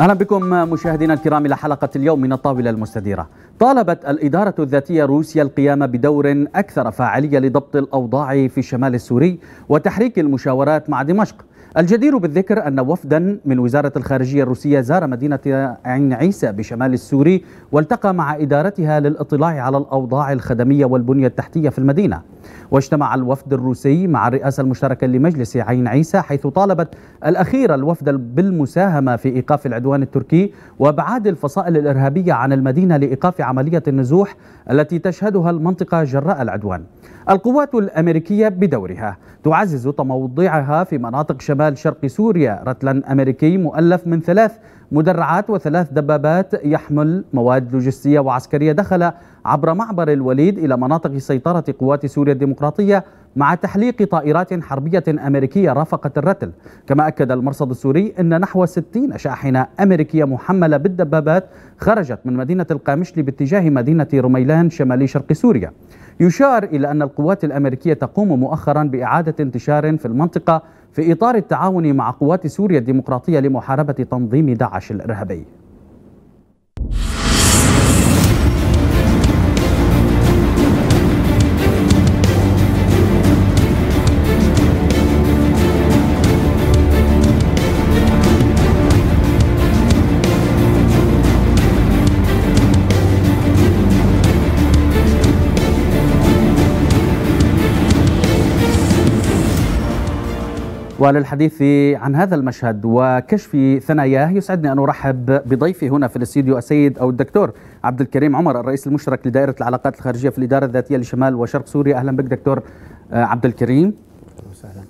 أهلا بكم مشاهدينا الكرام إلى حلقة اليوم من الطاولة المستديرة. طالبت الإدارة الذاتية روسيا القيام بدور أكثر فاعلية لضبط الأوضاع في الشمال السوري وتحريك المشاورات مع دمشق. الجدير بالذكر أن وفدا من وزارة الخارجية الروسية زار مدينة عين عيسى بشمال السوري والتقى مع إدارتها للاطلاع على الأوضاع الخدمية والبنية التحتية في المدينة. واجتمع الوفد الروسي مع الرئاسة المشتركة لمجلس عين عيسى حيث طالبت الأخيرة الوفد بالمساهمة في إيقاف العدوان التركي وابعاد الفصائل الإرهابية عن المدينة لإيقاف عملية النزوح التي تشهدها المنطقة جراء العدوان. القوات الأمريكية بدورها تعزز تموضعها في مناطق شمال شرق سوريا. رتلا أمريكي مؤلف من ثلاث مدرعات وثلاث دبابات يحمل مواد لوجستية وعسكرية دخل عبر معبر الوليد إلى مناطق سيطرة قوات سوريا الديمقراطية مع تحليق طائرات حربية أمريكية رافقت الرتل. كما أكد المرصد السوري أن نحو 60 شاحنة أمريكية محملة بالدبابات خرجت من مدينة القامشلي باتجاه مدينة رميلان شمالي شرق سوريا. يشار إلى أن القوات الأمريكية تقوم مؤخرا بإعادة انتشار في المنطقة في إطار التعاون مع قوات سوريا الديمقراطية لمحاربة تنظيم داعش الإرهابي. وللحديث عن هذا المشهد وكشف ثناياه يسعدني أن أرحب بضيفي هنا في الاستديو السيد أو الدكتور عبد الكريم عمر الرئيس المشترك لدائرة العلاقات الخارجية في الإدارة الذاتية لشمال وشرق سوريا. أهلا بك دكتور عبد الكريم. وسهلا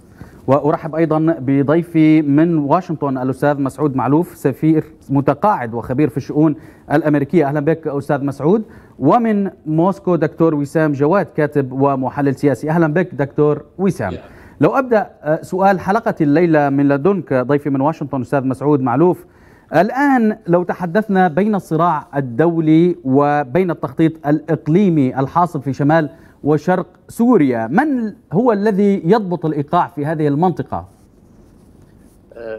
وأرحب أيضا بضيفي من واشنطن الأستاذ مسعود معلوف سفير متقاعد وخبير في الشؤون الأمريكية. أهلا بك أستاذ مسعود. ومن موسكو دكتور وسام جواد كاتب ومحلل سياسي. أهلا بك دكتور وسام. لو أبدأ سؤال حلقة الليلة من لدنك ضيفي من واشنطن أستاذ مسعود معلوف. الآن لو تحدثنا بين الصراع الدولي وبين التخطيط الإقليمي الحاصل في شمال وشرق سوريا من هو الذي يضبط الإيقاع في هذه المنطقة؟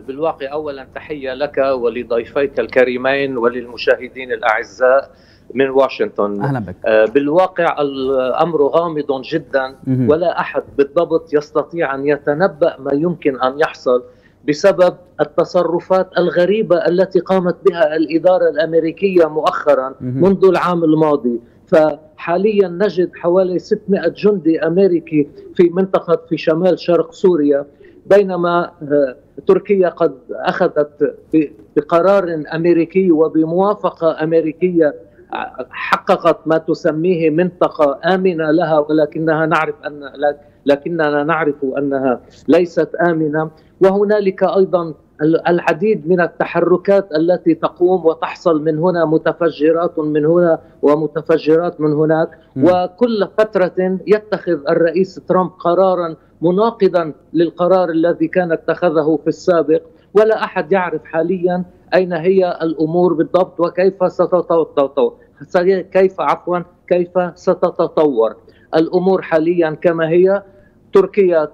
بالواقع اولا تحية لك ولضيفيك الكريمين وللمشاهدين الأعزاء. من واشنطن. أهلا بك. بالواقع الأمر غامض جدا ولا أحد بالضبط يستطيع أن يتنبأ ما يمكن أن يحصل بسبب التصرفات الغريبة التي قامت بها الإدارة الأمريكية مؤخرا منذ العام الماضي. فحاليا نجد حوالي 600 جندي أمريكي في منطقة في شمال شرق سوريا بينما تركيا قد أخذت بقرار أمريكي وبموافقة أمريكية حققت ما تسميه منطقة آمنة لها ولكنها نعرف أن لكننا نعرف أنها ليست آمنة. وهنالك أيضا العديد من التحركات التي تقوم وتحصل من هنا متفجرات من هنا ومتفجرات من هناك. وكل فترة يتخذ الرئيس ترامب قرارا مناقضا للقرار الذي كان اتخذه في السابق. ولا أحد يعرف حاليا أين هي الأمور بالضبط وكيف ستتطور. كيف عفوا كيف ستتطور. الأمور حاليا كما هي. تركيا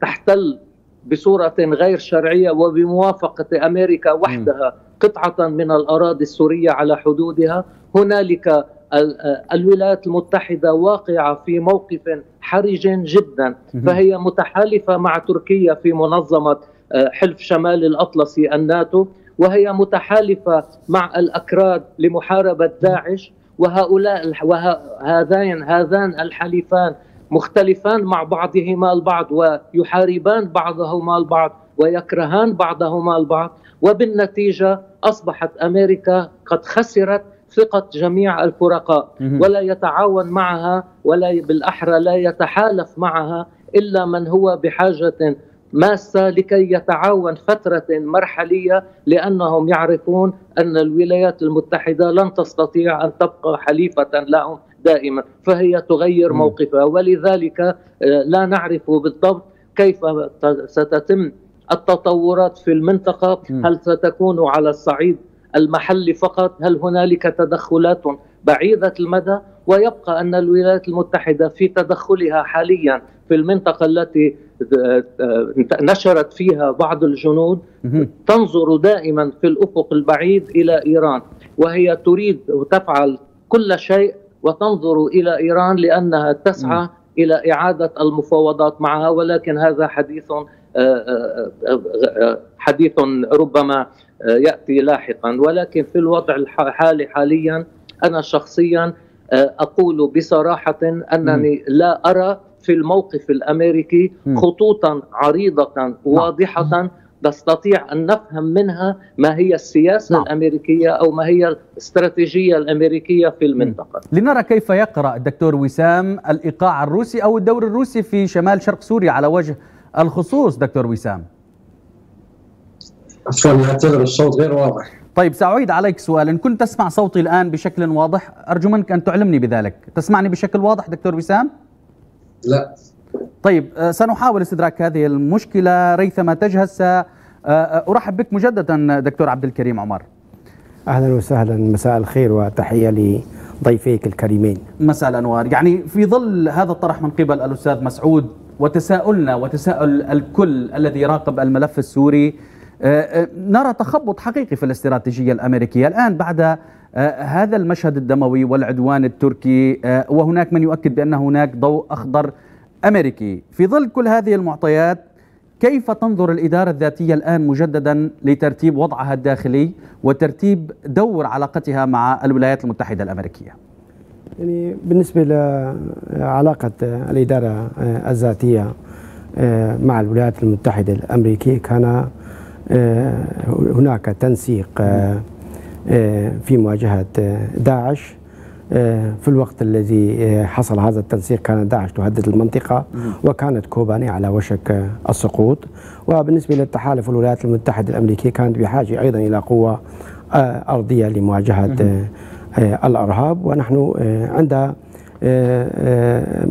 تحتل بصورة غير شرعية وبموافقة أمريكا وحدها قطعة من الأراضي السورية على حدودها. هنالك الولايات المتحدة واقعة في موقف حرج جدا. فهي متحالفة مع تركيا في منظمة حلف شمال الاطلسي الناتو وهي متحالفة مع الأكراد لمحاربة داعش وهؤلاء وهذان هذان الحليفان مختلفان مع بعضهما البعض ويحاربان بعضهما البعض ويكرهان بعضهما البعض وبالنتيجة أصبحت أمريكا قد خسرت ثقة جميع الفرقاء. ولا يتعاون معها ولا بالأحرى لا يتحالف معها إلا من هو بحاجة ماسة لكي يتعاون فترة مرحلية لأنهم يعرفون أن الولايات المتحدة لن تستطيع أن تبقى حليفة لهم دائما فهي تغير موقفها. ولذلك لا نعرف بالضبط كيف ستتم التطورات في المنطقة. هل ستكون على الصعيد المحلي فقط؟ هل هنالك تدخلات بعيدة المدى؟ ويبقى أن الولايات المتحدة في تدخلها حاليا في المنطقة التي نشرت فيها بعض الجنود تنظر دائما في الأفق البعيد إلى إيران وهي تريد وتفعل كل شيء وتنظر إلى إيران لأنها تسعى إلى إعادة المفاوضات معها ولكن هذا حديث حديث ربما يأتي لاحقا. ولكن في الوضع الحالي حاليا أنا شخصيا أقول بصراحة أنني لا أرى في الموقف الأمريكي خطوطا عريضة نعم. واضحة نستطيع أن نفهم منها ما هي السياسة نعم. الأمريكية أو ما هي الاستراتيجية الأمريكية في المنطقة. لنرى كيف يقرأ الدكتور وسام الإيقاع الروسي أو الدور الروسي في شمال شرق سوريا على وجه الخصوص دكتور وسام. عفوا اعتذر الصوت غير واضح. طيب سأعيد عليك سؤال إن كنت تسمع صوتي الآن بشكل واضح أرجو منك أن تعلمني بذلك تسمعني بشكل واضح دكتور وسام؟ لا. طيب آه، سنحاول استدراك هذه المشكلة ريثما تجهز. سأرحب بك مجددا دكتور عبد الكريم عمر. أهلا وسهلا مساء الخير وتحية لضيفيك الكريمين. مساء الأنوار. يعني في ظل هذا الطرح من قبل الأستاذ مسعود وتساؤلنا وتساؤل الكل الذي يراقب الملف السوري آه، آه، نرى تخبط حقيقي في الاستراتيجية الأمريكية. الآن بعد آه، هذا المشهد الدموي والعدوان التركي وهناك من يؤكد بأن هناك ضوء أخضر أمريكي. في ظل كل هذه المعطيات كيف تنظر الإدارة الذاتية الآن مجددا لترتيب وضعها الداخلي وترتيب دور علاقتها مع الولايات المتحدة الأمريكية؟ يعني بالنسبة لعلاقة الإدارة الذاتية مع الولايات المتحدة الأمريكية كان آه، هناك تنسيق آه، آه، في مواجهة داعش. في الوقت الذي حصل هذا التنسيق كانت داعش تهدد المنطقة وكانت كوباني على وشك السقوط. وبالنسبة للتحالف الولايات المتحدة الأمريكية كانت بحاجة أيضا إلى قوة أرضية لمواجهة الأرهاب. ونحن عند آه، آه،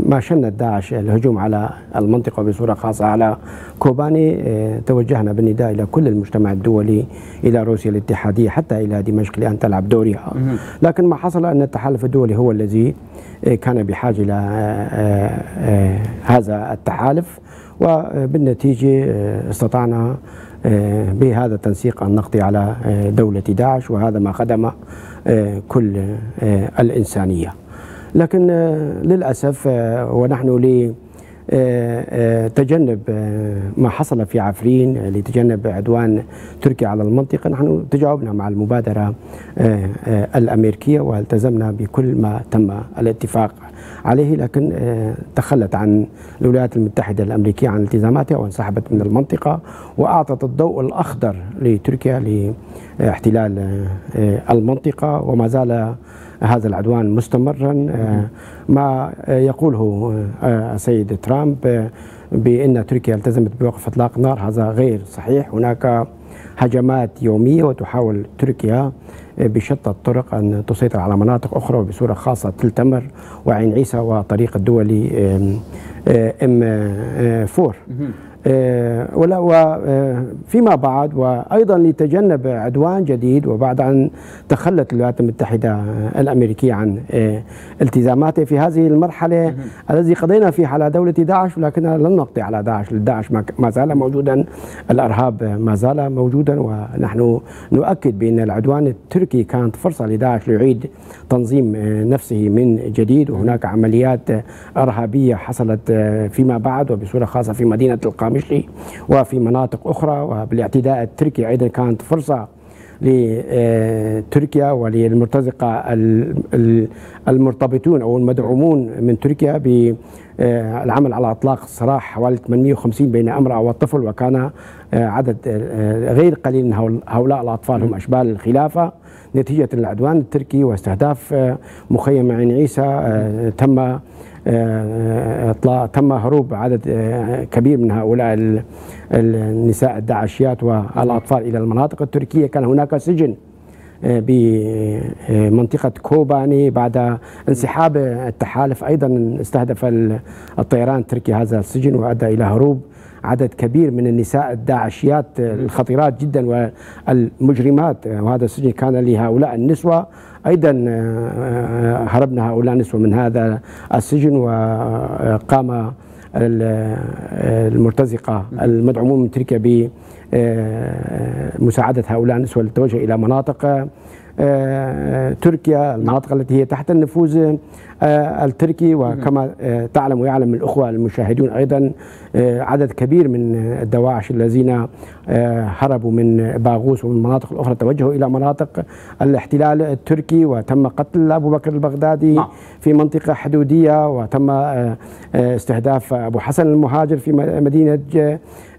ما شنت داعش الهجوم على المنطقة بصورة خاصة على كوباني آه، توجهنا بالنداء إلى كل المجتمع الدولي إلى روسيا الاتحادية حتى إلى دمشق لأن تلعب دورها. لكن ما حصل أن التحالف الدولي هو الذي كان بحاجة إلى هذا التحالف وبالنتيجة استطعنا بهذا التنسيق أن نقضي على دولة داعش وهذا ما خدم كل الإنسانية. لكن آه، للأسف آه، ونحن ل آه، تجنب ما حصل في عفرين لتجنب عدوان تركيا على المنطقة نحن تجاوبنا مع المبادرة الأمريكية والتزمنا بكل ما تم الاتفاق عليه لكن تخلت عن الولايات المتحدة الأمريكية عن التزاماتها وانسحبت من المنطقة وأعطت الضوء الأخضر لتركيا لاحتلال المنطقة وما زال هذا العدوان مستمرا آه، ما يقوله آه، السيد ترامب بأن تركيا التزمت بوقف إطلاق نار. هذا غير صحيح. هناك هجمات يومية وتحاول تركيا بشتى الطرق أن تسيطر على مناطق أخرى وبصورة خاصة تلتمر وعين عيسى وطريق الدولي آم 4 آه، ولا وفيما آه، بعد وأيضا لتجنب عدوان جديد وبعد أن تخلت الولايات المتحدة الأمريكية عن آه، التزاماتها في هذه المرحلة الذي قضينا فيها على دولة داعش ولكننا لن نقضي على داعش، داعش ما زال موجودا، الأرهاب ما زال موجودا ونحن نؤكد بأن العدوان التركي كانت فرصة لداعش ليعيد تنظيم نفسه من جديد. وهناك عمليات إرهابية حصلت فيما بعد وبصورة خاصة في مدينة القامة مشلي وفي مناطق أخرى وبالاعتداء التركي أيضا كانت فرصة لتركيا وللمرتزقة المرتبطون أو المدعومون من تركيا بالعمل على إطلاق السراح حوالي 850 بين أمرأة وطفل وكان عدد غير قليل من هؤلاء الأطفال هم أشبال الخلافة. نتيجة العدوان التركي واستهداف مخيم عين عيسى تم تم هروب عدد آه، كبير من هؤلاء النساء الداعشيات والأطفال إلى المناطق التركية. كان هناك سجن آه، بمنطقة كوباني بعد انسحاب التحالف. أيضا استهدف الطيران التركي هذا السجن وأدى إلى هروب عدد كبير من النساء الداعشيات الخطيرات جدا والمجرمات. وهذا السجن كان لهؤلاء النسوة أيضا آه، هربنا هؤلاء النسوة من هذا السجن وقام المرتزقة المدعومون من تركيا بمساعدة هؤلاء النسوة للتوجه إلى مناطق تركيا المناطق التي هي تحت النفوذ آه، التركي وكما آه، تعلم ويعلم الأخوة المشاهدون أيضا آه، عدد كبير من الدواعش الذين هربوا من باغوس ومن المناطق الأخرى توجهوا إلى مناطق الاحتلال التركي وتم قتل أبو بكر البغدادي نعم. في منطقة حدودية وتم استهداف أبو حسن المهاجر في مدينة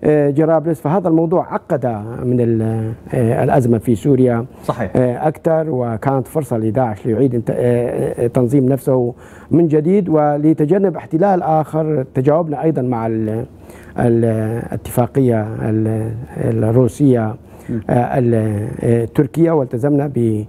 جرابلس فهذا الموضوع عقد من الأزمة في سوريا صحيح. أكثر وكانت فرصة لداعش ليعيد تنظيم نفسه من جديد ولتجنب احتلال آخر تجاوبنا أيضا مع الاتفاقية الروسية التركية والتزمنا ب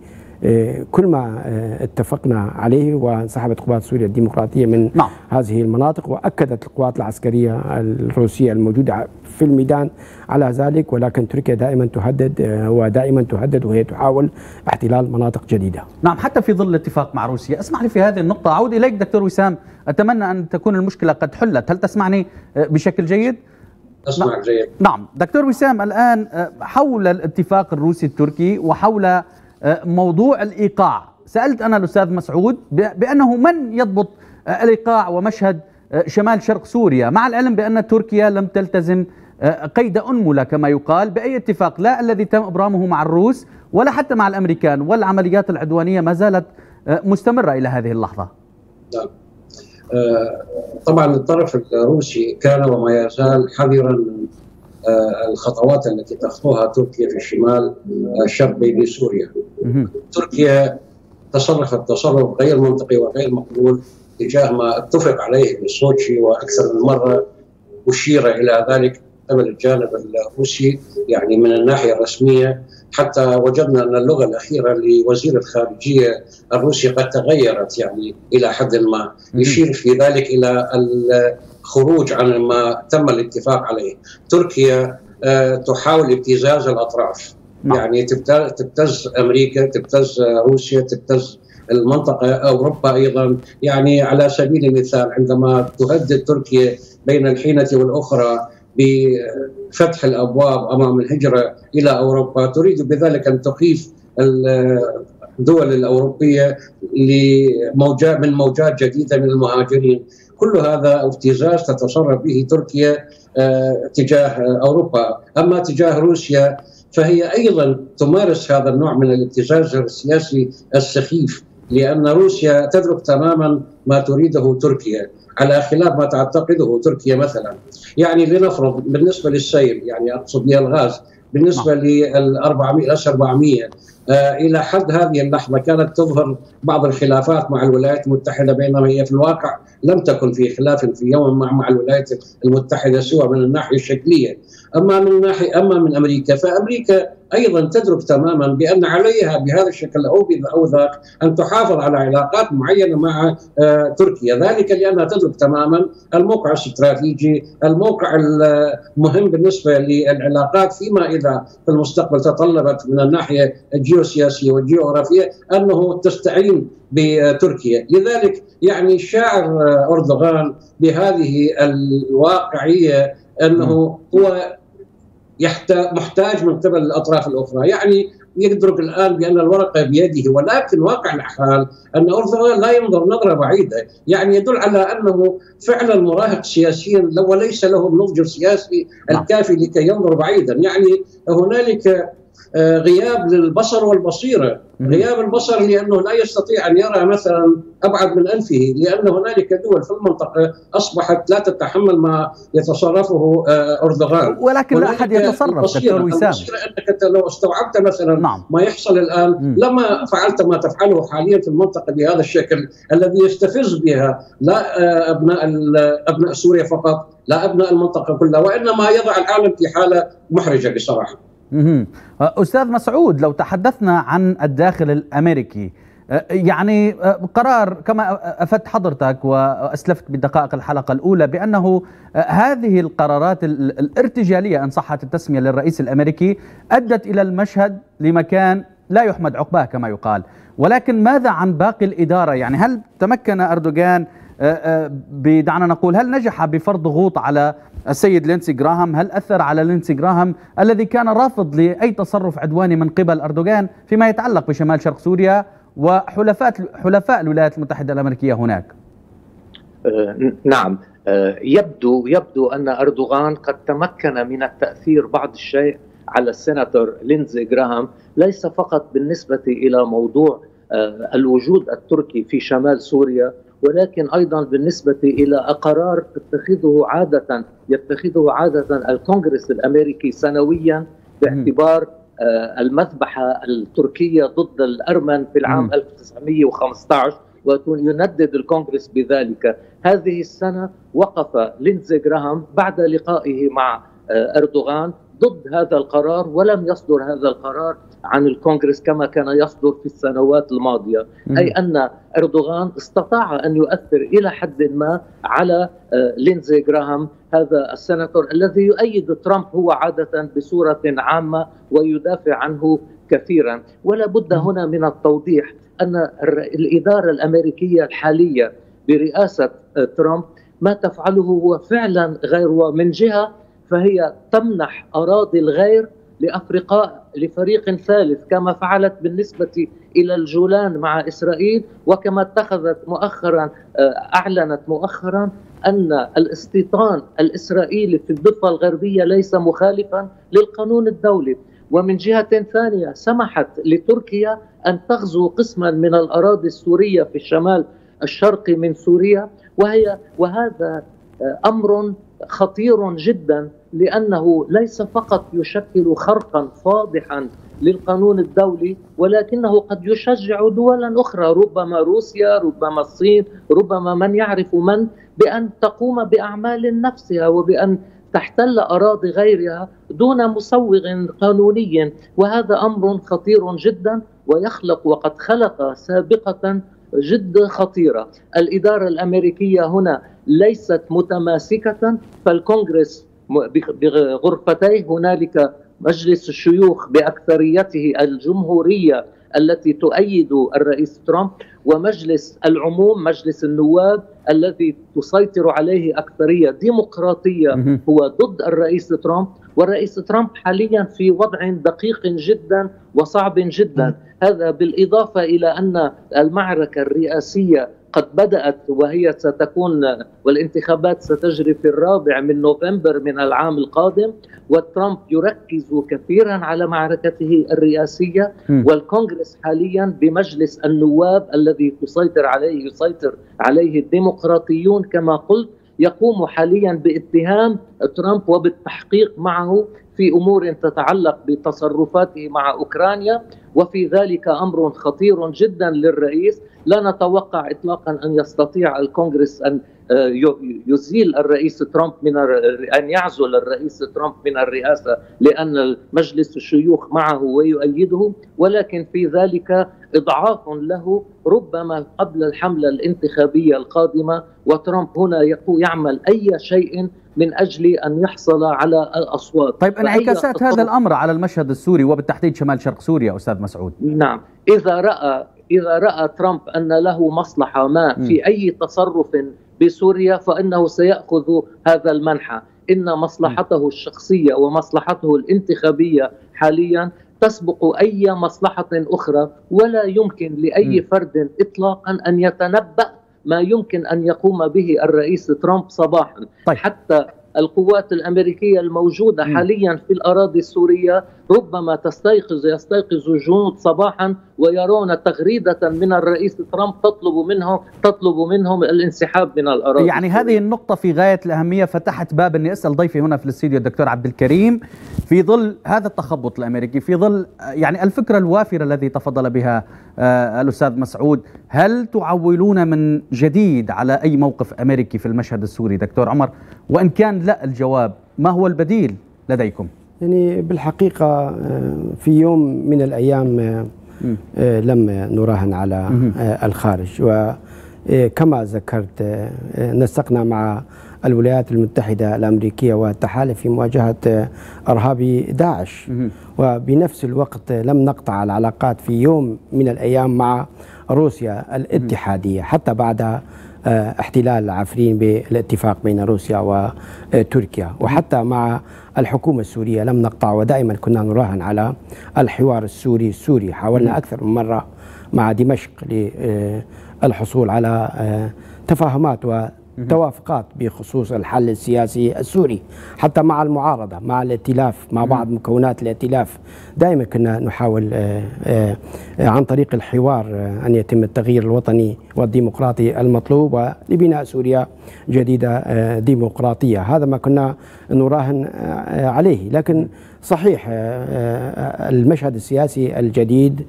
كل ما اتفقنا عليه وانسحبت قوات سوريا الديمقراطية من نعم. هذه المناطق وأكدت القوات العسكرية الروسية الموجودة في الميدان على ذلك ولكن تركيا دائما تهدد ودائما تهدد وهي تحاول احتلال مناطق جديدة. نعم حتى في ظل الاتفاق مع روسيا. اسمح لي في هذه النقطة. أعود إليك دكتور وسام. أتمنى أن تكون المشكلة قد حلت. هل تسمعني بشكل جيد؟ أسمع جيد. نعم. دكتور وسام الآن حول الاتفاق الروسي التركي وحول موضوع الإيقاع سألت أنا الأستاذ مسعود بأنه من يضبط الإيقاع ومشهد شمال شرق سوريا مع العلم بأن تركيا لم تلتزم قيد أنملة كما يقال بأي اتفاق لا الذي تم إبرامه مع الروس ولا حتى مع الأمريكان والعمليات العدوانية ما زالت مستمرة إلى هذه اللحظة. نعم. طبعا الطرف الروسي كان وما يزال حذرا آه، الخطوات التي تخطوها تركيا في الشمال الشرقي آه، لسوريا تركيا تصرفت تصرف غير منطقي وغير مقبول تجاه ما اتفق عليه في سوتشي وأكثر من مرة اشير إلى ذلك قبل الجانب الروسي يعني من الناحية الرسمية. حتى وجدنا أن اللغة الأخيرة لوزير الخارجية الروسي قد تغيرت يعني إلى حد ما. يشير في ذلك إلى خروج عن ما تم الاتفاق عليه. تركيا آه، تحاول ابتزاز الأطراف. نعم. يعني تبتز أمريكا تبتز روسيا تبتز المنطقة أوروبا أيضا. يعني على سبيل المثال عندما تهدد تركيا بين الحينة والأخرى بفتح الأبواب أمام الهجرة إلى أوروبا تريد بذلك أن تخيف الدول الأوروبية لموجات من موجات جديدة من المهاجرين كل هذا ابتزاز تتصرف به تركيا آه، تجاه أوروبا، أما تجاه روسيا فهي أيضا تمارس هذا النوع من الابتزاز السياسي السخيف لأن روسيا تدرك تماما ما تريده تركيا على خلاف ما تعتقده تركيا مثلا. يعني لنفرض بالنسبة للسيل يعني أقصد الغاز بالنسبة. لل 400 اس 400 آه، إلى حد هذه اللحظة كانت تظهر بعض الخلافات مع الولايات المتحدة بينما هي في الواقع لم تكن في خلاف في يوم مع مع الولايات المتحدة سوى من الناحية الشكلية أما من ناحيه أما من أمريكا فأمريكا أيضا تدرك تماما بأن عليها بهذا الشكل أو أو ذاك أن تحافظ على علاقات معينة مع آه، تركيا، ذلك لأنها تدرك تماما الموقع الاستراتيجي، الموقع المهم بالنسبة للعلاقات فيما إذا في المستقبل تطلبت من الناحية الجيوسياسية والجيوغرافيه أنه تستعين بتركيا، لذلك يعني شاعر أردوغان بهذه الواقعية أنه هو محتاج من قبل الأطراف الأخرى، يعني يدرك الآن بأن الورقة بيده ولكن واقع الحال أن اردوغان لا ينظر نظرة بعيدة، يعني يدل على أنه فعلا مراهق سياسيا وليس له النضج السياسي. الكافي لكي ينظر بعيدا، يعني هنالك غياب للبصر والبصيرة، غياب البصر لأنه لا يستطيع أن يرى مثلا أبعد من أنفه، لأن هنالك دول في المنطقة أصبحت لا تتحمل ما يتصرفه آه، أردوغان ولكن لا أحد يتصرف دكتور وسام أنك لو استوعبت مثلا نعم. ما يحصل الآن م. لما فعلت ما تفعله حاليا في المنطقة بهذا الشكل الذي يستفز بها لا آه، أبناء أبناء سوريا فقط، لا أبناء المنطقة كلها، وإنما يضع العالم في حالة محرجة بصراحة. أستاذ مسعود لو تحدثنا عن الداخل الأمريكي أه، يعني أه، قرار كما أفدت حضرتك وأسلفت بدقائق الحلقة الأولى بأنه أه، هذه القرارات الارتجالية أن صحت التسمية للرئيس الأمريكي أدت إلى المشهد لمكان لا يحمد عقباه كما يقال. ولكن ماذا عن باقي الإدارة؟ يعني هل تمكن أردوغان دعنا نقول هل نجح بفرض ضغوط على السيد لينسي جراهام؟ هل أثر على لينسي جراهام الذي كان رافض لأي تصرف عدواني من قبل أردوغان فيما يتعلق بشمال شرق سوريا وحلفاء حلفاء الولايات المتحدة الأمريكية هناك؟ نعم. يبدو يبدو أن أردوغان قد تمكن من التأثير بعض الشيء على السيناتور لينزي جراهام ليس فقط بالنسبة إلى موضوع الوجود التركي في شمال سوريا ولكن أيضا بالنسبة إلى قرار تتخذه عادة يتخذه عادة الكونغرس الأمريكي سنويا باعتبار المذبحة التركية ضد الأرمن في العام 1915 ويندد الكونغرس بذلك. هذه السنة وقف لينزي جراهام بعد لقائه مع أردوغان. ضد هذا القرار ولم يصدر هذا القرار عن الكونغرس كما كان يصدر في السنوات الماضية، أي أن إردوغان استطاع أن يؤثر إلى حد ما على لينزي جراهام هذا السناتور الذي يؤيد ترامب هو عادة بصورة عامة ويدافع عنه كثيرا، ولا بد هنا من التوضيح أن الإدارة الأمريكية الحالية برئاسة ترامب ما تفعله هو فعلا غير ومن جهة فهي تمنح أراضي الغير لافرقاء لفريق ثالث كما فعلت بالنسبة إلى الجولان مع إسرائيل وكما اتخذت مؤخرا أعلنت مؤخرا أن الاستيطان الإسرائيلي في الضفة الغربية ليس مخالفا للقانون الدولي. ومن جهة ثانية سمحت لتركيا أن تغزو قسما من الأراضي السورية في الشمال الشرقي من سوريا وهي وهذا أمر خطير جدا لأنه ليس فقط يشكل خرقا فاضحا للقانون الدولي ولكنه قد يشجع دولا أخرى ربما روسيا ربما الصين ربما من يعرف من بأن تقوم بأعمال نفسها وبأن تحتل أراضي غيرها دون مسوغ قانوني. وهذا أمر خطير جدا ويخلق وقد خلق سابقة جدا خطيرة، الإدارة الأمريكية هنا ليست متماسكة فالكونغرس بغرفتيه هنالك مجلس الشيوخ بأكثريته الجمهورية التي تؤيد الرئيس ترامب ومجلس العموم مجلس النواب الذي تسيطر عليه أكثرية ديمقراطية هو ضد الرئيس ترامب. والرئيس ترامب حاليا في وضع دقيق جدا وصعب جدا. هذا بالإضافة إلى أن المعركة الرئاسية قد بدأت وهي ستكون والانتخابات ستجري في الرابع من نوفمبر من العام القادم وترامب يركز كثيرا على معركته الرئاسية. والكونغرس حاليا بمجلس النواب الذي تسيطر عليه يسيطر عليه الديمقراطيون كما قلت. يقوم حاليا باتهام ترامب وبالتحقيق معه في أمور تتعلق بتصرفاته مع أوكرانيا وفي ذلك أمر خطير جدا للرئيس. لا نتوقع اطلاقا أن يستطيع الكونغرس أن يزيل الرئيس ترامب من أن يعزل الرئيس ترامب من الرئاسة لأن مجلس الشيوخ معه ويؤيده ولكن في ذلك إضعاف له ربما قبل الحملة الانتخابية القادمة وترامب هنا يعمل أي شيء من أجل أن يحصل على الأصوات. طيب انعكاسات هذا الأمر على المشهد السوري وبالتحديد شمال شرق سوريا أستاذ مسعود. نعم. إذا رأى إذا رأى ترامب أن له مصلحة ما في أي تصرف بسوريا فإنه سيأخذ هذا المنحى إن مصلحته الشخصية ومصلحته الانتخابية حاليا تسبق أي مصلحة أخرى ولا يمكن لأي فرد اطلاقا أن يتنبأ ما يمكن أن يقوم به الرئيس ترامب صباحا. طيب. حتى القوات الأمريكية الموجودة حاليا في الأراضي السورية ربما تستيقظ يستيقظ الجنود صباحا ويرون تغريدة من الرئيس ترامب تطلب منهم تطلب منهم الانسحاب من الأراضي. يعني. هذه النقطة في غاية الأهمية فتحت باب اني اسال ضيفي هنا في الاستديو الدكتور عبد الكريم. في ظل هذا التخبط الأمريكي في ظل يعني الفكرة الوافرة الذي تفضل بها آه الأستاذ مسعود هل تعولون من جديد على أي موقف أمريكي في المشهد السوري دكتور عمر؟ وإن كان لا الجواب ما هو البديل لديكم؟ يعني بالحقيقة في يوم من الأيام لم نراهن على الخارج. وكما ذكرت نسقنا مع الولايات المتحدة الأمريكية والتحالف في مواجهة أرهاب داعش. وبنفس الوقت لم نقطع العلاقات في يوم من الأيام مع روسيا الاتحادية حتى بعد احتلال عفرين بالاتفاق بين روسيا وتركيا. وحتى مع الحكومة السورية لم نقطع ودائما كنا نراهن على الحوار السوري السوري حاولنا أكثر من مرة مع دمشق للحصول على تفاهمات توافقات بخصوص الحل السياسي السوري حتى مع المعارضة مع الائتلاف مع بعض مكونات الائتلاف. دائما كنا نحاول آه، آه، عن طريق الحوار آه، أن يتم التغيير الوطني والديمقراطي المطلوب لبناء سوريا جديدة ديمقراطية. هذا ما كنا نراهن عليه. لكن صحيح المشهد السياسي الجديد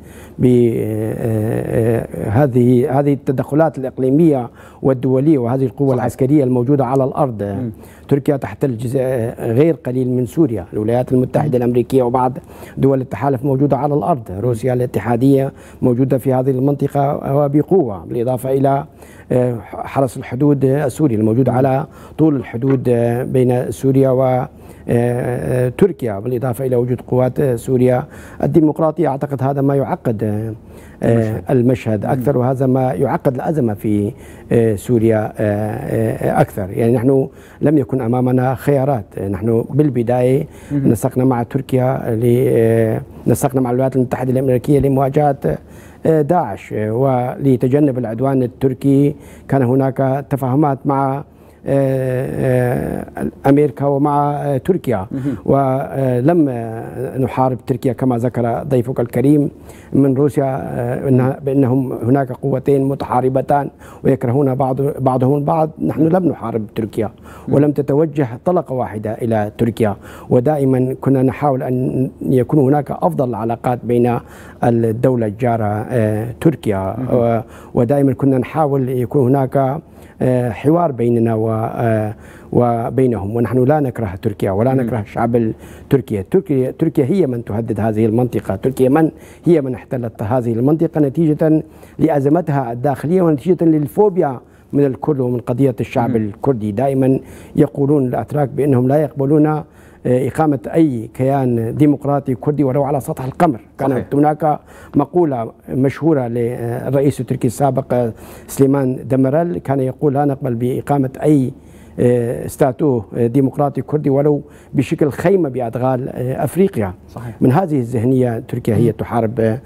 بهذه هذه التدخلات الإقليمية والدولية وهذه القوة العسكرية الموجودة على الأرض م. تركيا تحتل جزء غير قليل من سوريا الولايات المتحدة الأمريكية وبعض دول التحالف موجودة على الأرض روسيا الاتحادية موجودة في هذه المنطقة وبقوة بالإضافة إلى آه، حرس الحدود السوري الموجود على طول الحدود بين سوريا و آه، تركيا بالإضافة إلى وجود قوات سوريا الديمقراطية. أعتقد هذا ما يعقد آه، المشهد. أكثر وهذا ما يعقد الأزمة في آه، سوريا أكثر. يعني نحن لم يكن أمامنا خيارات. نحن بالبداية نسقنا مع تركيا نسقنا مع الولايات المتحدة الأمريكية لمواجهة داعش ولتجنب العدوان التركي كان هناك تفاهمات مع آه، آه، أمريكا ومع آه، تركيا ولم نحارب تركيا كما ذكر ضيفك الكريم من روسيا بأنهم هناك قوتين متحاربتان ويكرهون بعض بعضهم البعض نحن لم نحارب تركيا. ولم تتوجه طلقة واحدة إلى تركيا. ودائما كنا نحاول أن يكون هناك أفضل العلاقات بين الدولة الجاره تركيا. ودائما كنا نحاول يكون هناك آه، حوار بيننا آه، وبينهم. ونحن لا نكره تركيا ولا نكره الشعب التركي تركيا. تركيا هي من تهدد هذه المنطقة. تركيا من؟ هي من احتلت هذه المنطقة نتيجة لأزمتها الداخلية ونتيجة للفوبيا من الكرد ومن قضية الشعب الكردي. دائما يقولون الأتراك بأنهم لا يقبلون إقامة أي كيان ديمقراطي كردي ولو على سطح القمر. كانت هناك مقولة مشهورة للرئيس التركي السابق سليمان دمرل كان يقول لا نقبل بإقامة أي استاتوه ديمقراطي كردي ولو بشكل خيمة بأدغال أفريقيا. صحيح. من هذه الذهنية تركيا هي تحارب آه،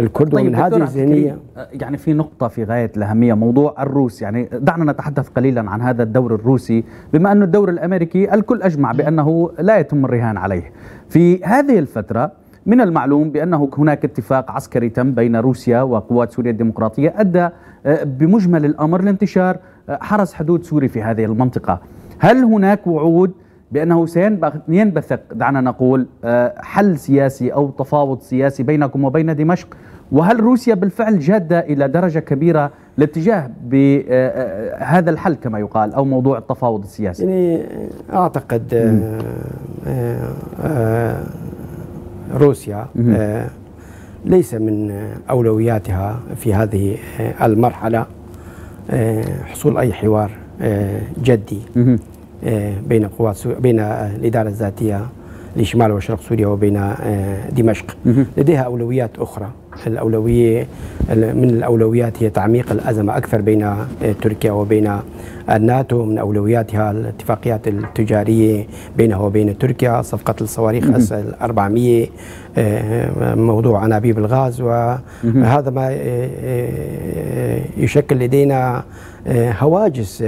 الكرد طيب ومن هذه الذهنية يعني في نقطة في غاية الأهمية موضوع الروس يعني دعنا نتحدث قليلا عن هذا الدور الروسي. بما أن الدور الأمريكي الكل أجمع بأنه لا يتم الرهان عليه. في هذه الفترة من المعلوم بأنه هناك اتفاق عسكري تم بين روسيا وقوات سوريا الديمقراطية أدى آه، بمجمل الأمر لانتشار حرس حدود سوري في هذه المنطقة. هل هناك وعود بأنه سينبثق دعنا نقول آه، حل سياسي أو تفاوض سياسي بينكم وبين دمشق؟ وهل روسيا بالفعل جادة إلى درجة كبيرة الاتجاه بهذا الحل كما يقال أو موضوع التفاوض السياسي؟ يعني أعتقد آه، روسيا ليس من أولوياتها في هذه المرحلة. آه، حصول أي حوار آه، جدي آه، بين قوات بين الإدارة الذاتية لشمال وشرق سوريا وبين دمشق. لديها أولويات أخرى. الأولوية من الأولويات هي تعميق الأزمة أكثر بين تركيا وبين الناتو. من أولوياتها الاتفاقيات التجارية بينها وبين تركيا. صفقة الصواريخ اس 400 موضوع أنابيب الغاز وهذا ما يشكل لدينا هواجس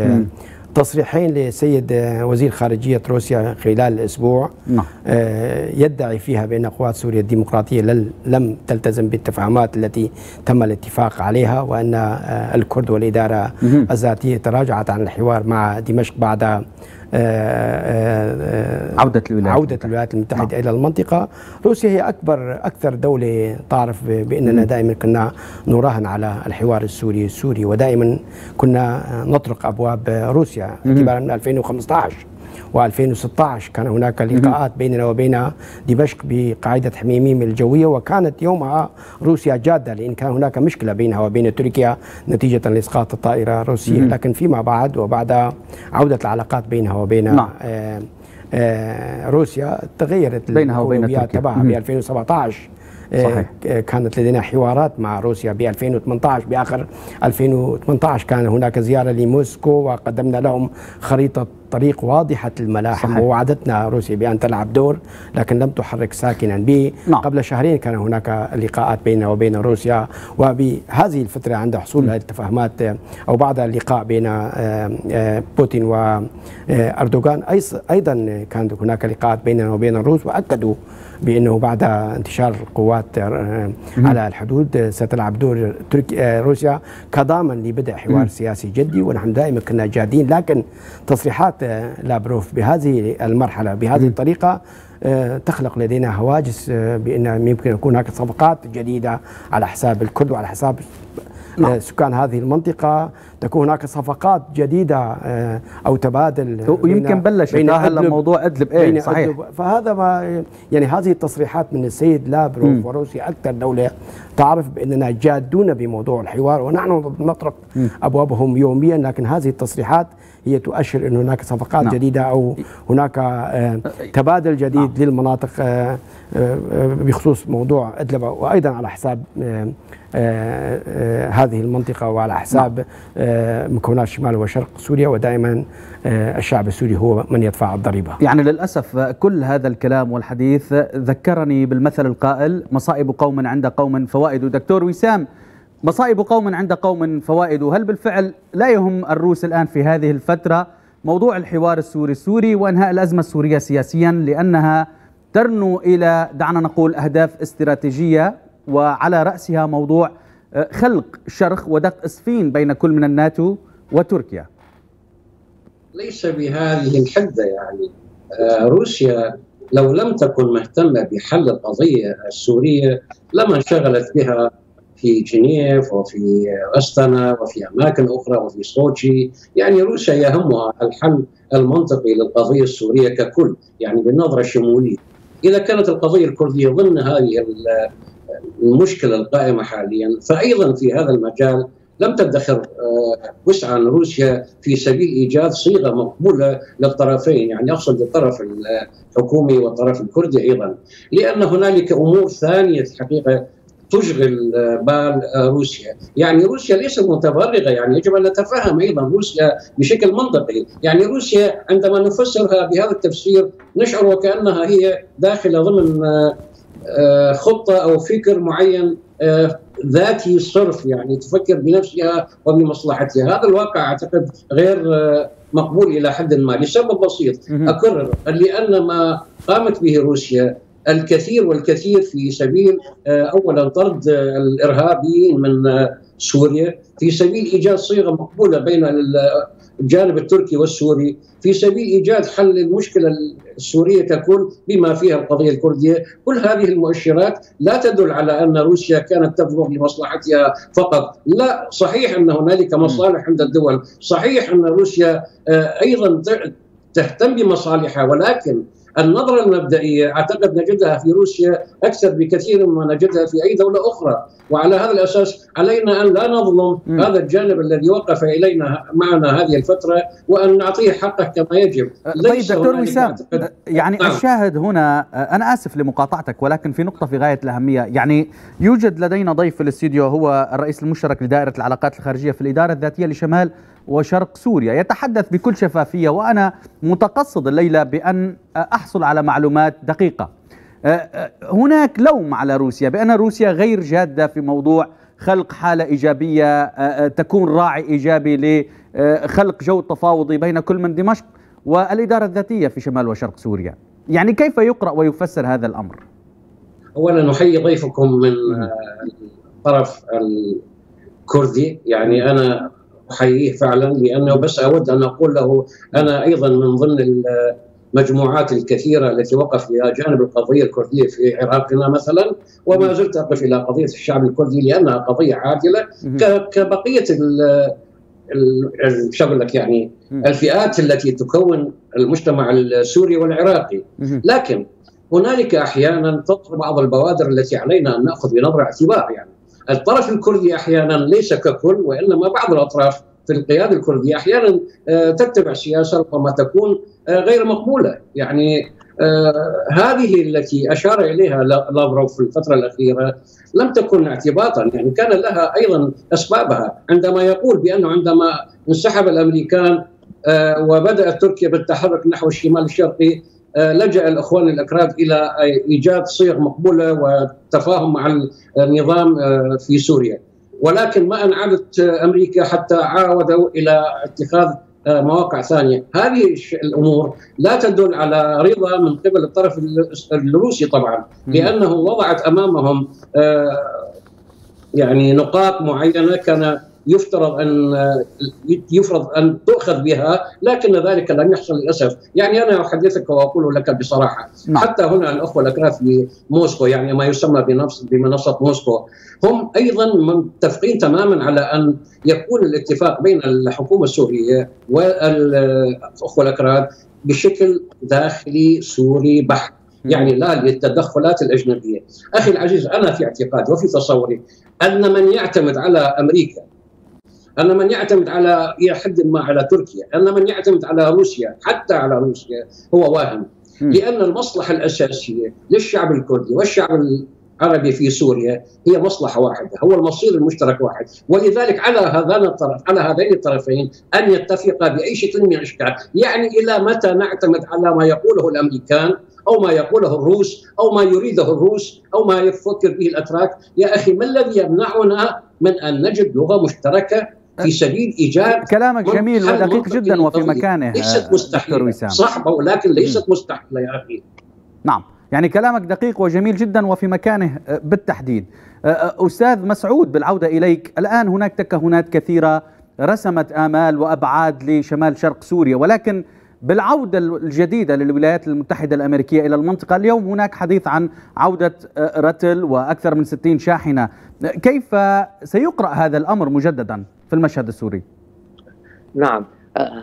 تصريحين لسيد وزير خارجية روسيا خلال الأسبوع نعم. آه، يدعي فيها بأن قوات سوريا الديمقراطية لم تلتزم بالتفاهمات التي تم الاتفاق عليها وأن آه، الكرد والإدارة الذاتية تراجعت عن الحوار مع دمشق بعد آه، عودة الولايات عودة الولايات المتحدة نعم. إلى المنطقة. روسيا هي أكبر أكثر دولة تعرف بأننا دائما كنا نراهن على الحوار السوري السوري ودائما كنا نطرق أبواب روسيا. اعتبارا من 2015 و2016 كان هناك لقاءات بيننا وبين دمشق بقاعدة حميميم الجوية وكانت يومها روسيا جادة لأن كان هناك مشكلة بينها وبين تركيا نتيجة لإسقاط الطائرة الروسية. لكن فيما بعد وبعد عودة العلاقات بينها وبين نعم. آه آه روسيا تغيرت بينها وبين تركيا. تبعها. ب 2017 صحيح. كانت لدينا حوارات مع روسيا. ب 2018 بآخر 2018 كان هناك زيارة لموسكو وقدمنا لهم خريطة طريق واضحة الملاحم صحيح. ووعدتنا روسيا بأن تلعب دور لكن لم تحرك ساكنا به. نعم. قبل شهرين كان هناك لقاءات بيننا وبين روسيا وبهذه الفترة عند حصول التفاهمات أو بعد اللقاء بين آه، آه، بوتين وأردوغان أيضا كانت هناك لقاءات بيننا وبين الروس وأكدوا بأنه بعد انتشار القوات آه، على الحدود ستلعب دور تركيا روسيا كضامن لبدء حوار سياسي جدي. ونحن دائما كنا جادين لكن تصريحات لابروف بهذه المرحلة بهذه الطريقة آه، تخلق لدينا هواجس آه، بأن يمكن يكون هناك صفقات جديدة على حساب الكرد وعلى حساب نعم. آه، سكان هذه المنطقة. تكون هناك صفقات جديدة أو تبادل ويمكن بلش هلا موضوع أدلب إيه صحيح. أدلب. فهذا ما يعني هذه التصريحات من السيد لابروف وروسيا أكثر دولة تعرف بأننا جادون بموضوع الحوار ونحن نطرق أبوابهم يوميا لكن هذه التصريحات هي تؤشر أن هناك صفقات نعم. جديدة أو هناك آه، تبادل جديد نعم. للمناطق آه، آه، بخصوص موضوع أدلب وأيضا على حساب هذه المنطقة وعلى حساب نعم. مكونات شمال وشرق سوريا ودائما الشعب السوري هو من يدفع الضريبة يعني للأسف كل هذا الكلام والحديث ذكرني بالمثل القائل مصائب قوم عند قوم فوائد دكتور وسام مصائب قوم عند قوم فوائد هل بالفعل لا يهم الروس الآن في هذه الفترة موضوع الحوار السوري السوري وإنهاء الأزمة السورية سياسيا لأنها ترنو إلى دعنا نقول أهداف استراتيجية وعلى رأسها موضوع آه، خلق شرخ ودق اسفين بين كل من الناتو وتركيا. ليس بهذه الحدة يعني آه، روسيا لو لم تكن مهتمة بحل القضية السورية لما انشغلت بها في جنيف وفي أستنا وفي أماكن أخرى وفي سوتشي يعني روسيا يهمها الحل المنطقي للقضية السورية ككل يعني بالنظرة الشمولية. إذا كانت القضية الكردية ضمن هذه المشكلة القائمة حاليا فأيضا في هذا المجال لم تدخر آه، وسعا روسيا في سبيل إيجاد صيغة مقبولة للطرفين يعني أقصد الطرف الحكومي والطرف الكردي أيضا. لأن هنالك أمور ثانية الحقيقة تشغل بال روسيا. يعني روسيا ليست متفرغة يعني يجب أن نتفهم أيضا روسيا بشكل منطقي. يعني روسيا عندما نفسرها بهذا التفسير نشعر وكأنها هي داخلة ضمن آه، خطة أو فكر معين آه، ذاتي صرف يعني تفكر بنفسها وبمصلحتها. هذا الواقع أعتقد غير آه، مقبول إلى حد ما لسبب بسيط. أكرر لأن ما قامت به روسيا الكثير والكثير في سبيل آه، اولا طرد الارهابيين من آه، سوريا. في سبيل إيجاد صيغة مقبولة بين الجانب التركي والسوري. في سبيل إيجاد حل المشكلة السورية ككل بما فيها القضية الكردية، كل هذه المؤشرات لا تدل على أن روسيا كانت تنظر لمصلحتها فقط، لا صحيح أن هنالك مصالح عند الدول، صحيح أن روسيا آه، أيضا تهتم بمصالحها ولكن النظرة المبدئية أعتقد نجدها في روسيا أكثر بكثير مما نجدها في أي دولة أخرى وعلى هذا الأساس علينا أن لا نظلم م. هذا الجانب الذي وقف إلينا معنا هذه الفترة وأن نعطيه حقه كما يجب طيب دكتور وسام يعني نعم. الشاهد هنا أنا آسف لمقاطعتك ولكن في نقطة في غاية الأهمية يعني يوجد لدينا ضيف في الاستديو هو الرئيس المشترك لدائرة العلاقات الخارجية في الإدارة الذاتية لشمال وشرق سوريا. يتحدث بكل شفافية وأنا متقصد الليلة بأن أحصل على معلومات دقيقة. أه، أه، هناك لوم على روسيا بأن روسيا غير جادة في موضوع خلق حالة إيجابية أه، تكون راعي إيجابي لخلق جو تفاوضي بين كل من دمشق والإدارة الذاتية في شمال وشرق سوريا. يعني كيف يقرأ ويفسر هذا الأمر؟ أولا نحيي ضيفكم من الطرف الكردي. يعني أنا احييه فعلا لأنه بس أود أن أقول له أنا أيضا من ضمن المجموعات الكثيرة التي وقف إلى جانب القضية الكردية في عراقنا مثلا وما زلت أقف إلى قضية الشعب الكردي لأنها قضية عادلة كبقية شو لك يعني الفئات التي تكون المجتمع السوري والعراقي. لكن هنالك أحيانا تظهر بعض البوادر التي علينا أن نأخذ بنظر اعتبار يعني. الطرف الكردي أحيانا ليس ككل وإنما بعض الأطراف في القيادة الكردية أحيانا آه، تتبع سياسة ربما تكون آه، غير مقبولة. يعني آه هذه التي أشار إليها لافروف في الفترة الأخيرة لم تكن اعتباطا. يعني كان لها أيضا أسبابها. عندما يقول بأنه عندما انسحب الأمريكان وبدأت تركيا بالتحرك نحو الشمال الشرقي آه لجأ الإخوان الأكراد إلى إيجاد صيغ مقبولة وتفاهم مع النظام آه، في سوريا. ولكن ما ان عادت أمريكا حتى عاودوا إلى اتخاذ آه، مواقع ثانية، هذه الأمور لا تدل على رضا من قبل الطرف الروسي طبعا لأنه وضعت أمامهم آه، يعني نقاط معينة كان يفترض أن يفرض أن تؤخذ بها لكن ذلك لم يحصل للأسف يعني أنا أحدثك وأقول لك بصراحة نعم. حتى هنا الأخوة الأكراد في موسكو يعني ما يسمى بنفس بمنصة موسكو هم أيضا متفقين تماما على أن يكون الاتفاق بين الحكومة السورية والأخوة الأكراد بشكل داخلي سوري بحت يعني لا للتدخلات الأجنبية. أخي العزيز أنا في اعتقادي وفي تصوري أن من يعتمد على أمريكا أن من يعتمد على إلى حد ما على تركيا، أن من يعتمد على روسيا حتى على روسيا هو واهم. لأن المصلحة الأساسية للشعب الكردي والشعب العربي في سوريا هي مصلحة واحدة، هو المصير المشترك واحد، ولذلك على هذان الطرف على هذين الطرفين أن يتفقا بأي شكل من الأشكال، يعني إلى متى نعتمد على ما يقوله الأمريكان أو ما يقوله الروس أو ما يريده الروس أو ما يفكر به الأتراك، يا أخي ما الذي يمنعنا من أن نجد لغة مشتركة في سبيل إيجاد كلامك جميل ودقيق جدا وفي مكانه ليست مستحيلة صعبة ولكن ليست مستحيلة يا أخي. نعم. يعني كلامك دقيق وجميل جدا وفي مكانه آه، بالتحديد. آه، آه، أستاذ مسعود بالعودة إليك الآن هناك تكهنات كثيرة رسمت آمال وأبعاد لشمال شرق سوريا ولكن بالعودة الجديدة للولايات المتحدة الأمريكية إلى المنطقة. اليوم هناك حديث عن عودة رتل وأكثر من 60 شاحنة. كيف سيقرأ هذا الأمر مجددا في المشهد السوري؟ نعم.